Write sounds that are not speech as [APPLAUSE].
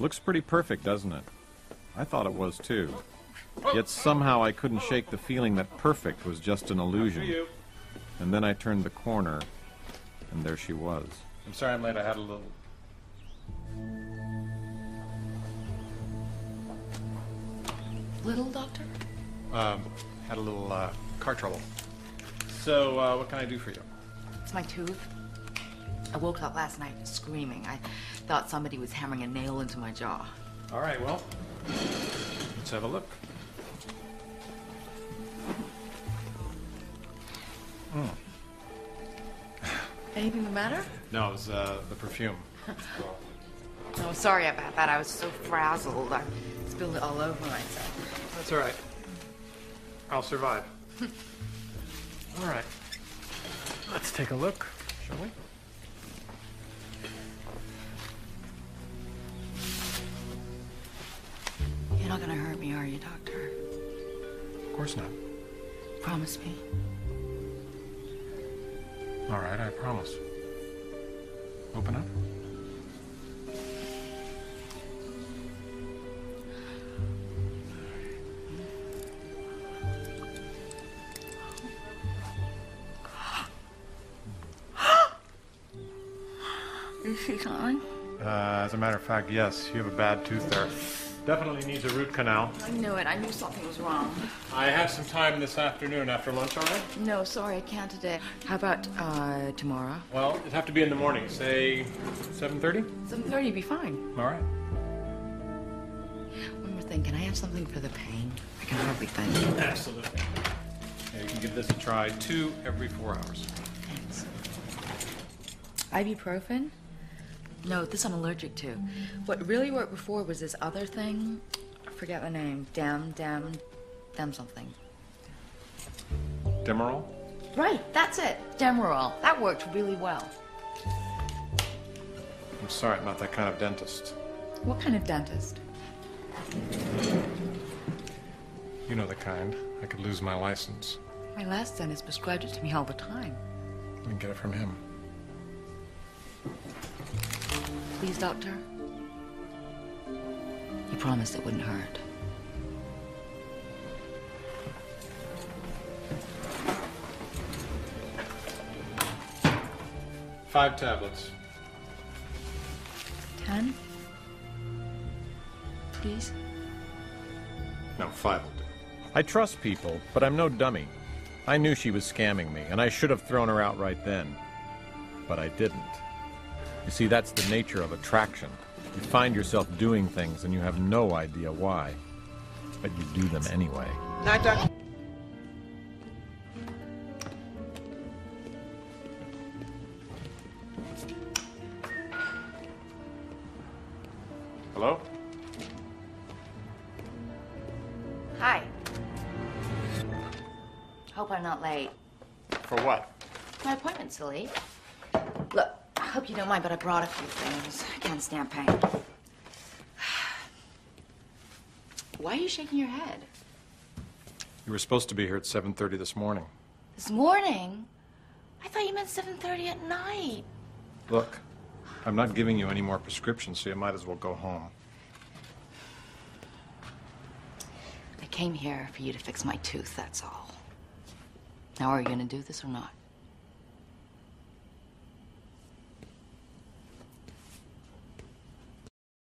Looks pretty perfect, doesn't it? I thought it was too. Yet somehow I couldn't shake the feeling that perfect was just an illusion. And then I turned the corner, and there she was. I'm sorry I'm late. I had a little. Little doctor? Um, had a little uh, car trouble. So, uh, what can I do for you? It's my tooth. I woke up last night screaming. I thought somebody was hammering a nail into my jaw. All right, well, let's have a look. Anything the matter? No, it was uh, the perfume. [LAUGHS] No, sorry about that. I was so frazzled. I spilled it all over myself. That's all right. I'll survive. [LAUGHS] all right. Let's take a look, shall we? Me, are you, doctor? Of course not. Promise me. All right, I promise. Open up. [GASPS] Is she coming? Uh, as a matter of fact, yes, you have a bad tooth there. Definitely needs a root canal. I knew it. I knew something was wrong. I have some time this afternoon after lunch, all right? No, sorry, I can't today. How about uh, tomorrow? Well, it'd have to be in the morning, say 7.30? 7.30 be fine. All right. One more thing. Can I have something for the pain? I can hardly think. Absolutely. Yeah, you can give this a try two every four hours. Thanks. Ibuprofen? No, this I'm allergic to. What really worked before was this other thing. I forget the name. Dem, dem, dem something. Demerol? Right, that's it. Demerol. That worked really well. I'm sorry, I'm not that kind of dentist. What kind of dentist? You know the kind. I could lose my license. My last dentist prescribed it to me all the time. You can get it from him. Please, doctor. You promised it wouldn't hurt. Five tablets. Ten? Please? No, five will do. I trust people, but I'm no dummy. I knew she was scamming me, and I should have thrown her out right then. But I didn't. You see, that's the nature of attraction. You find yourself doing things and you have no idea why. But you do them anyway. Night, Doctor. Hello? Hi. Hope I'm not late. For what? My appointment's so late. Look, I hope you don't mind, but I brought a few things. I can't stand pain. [SIGHS] Why are you shaking your head? You were supposed to be here at 7.30 this morning. This morning? I thought you meant 7.30 at night. Look, I'm not giving you any more prescriptions, so you might as well go home. I came here for you to fix my tooth, that's all. Now, are you gonna do this or not?